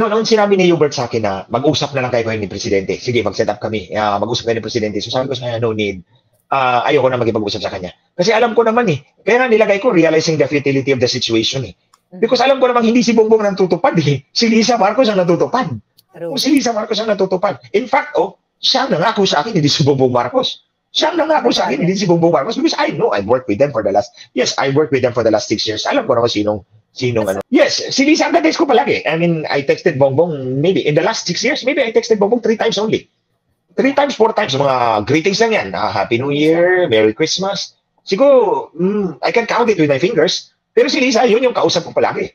no, noon sinabi ni Hubert sa akin na mag-usap na lang kayo ni Presidente. Sige, mag-set up kami. Uh, mag-usap kayo ni Presidente. So sabi ko sa kanya, no need. Uh, ayoko na magipag-usap sa kanya. Kasi alam ko naman eh. Kaya nga nilagay ko realizing the futility of the situation eh. Because alam ko naman hindi si Bongbong nang tutupad eh. Si Lisa Marcos ang natutupad. True. si Lisa Marcos ang natutupad. In fact, oh, siya nangako sa akin, hindi si Bongbong Marcos. Siya nangako sa akin, hindi si Bongbong Marcos because I know I've worked with them for the last, yes, I worked with them for the last six years. Alam ko na kung sinong, sinong ano. Yes, si Lisa ang ko palagi. I mean, I texted Bongbong maybe in the last six years, maybe I texted Bongbong three times only. Three times, four times, mga greetings lang yan. Uh, Happy New Year, Merry Christmas. Siguro, mm, I can count it with my fingers. Pero si Lisa, yun yung kausap ko palagi.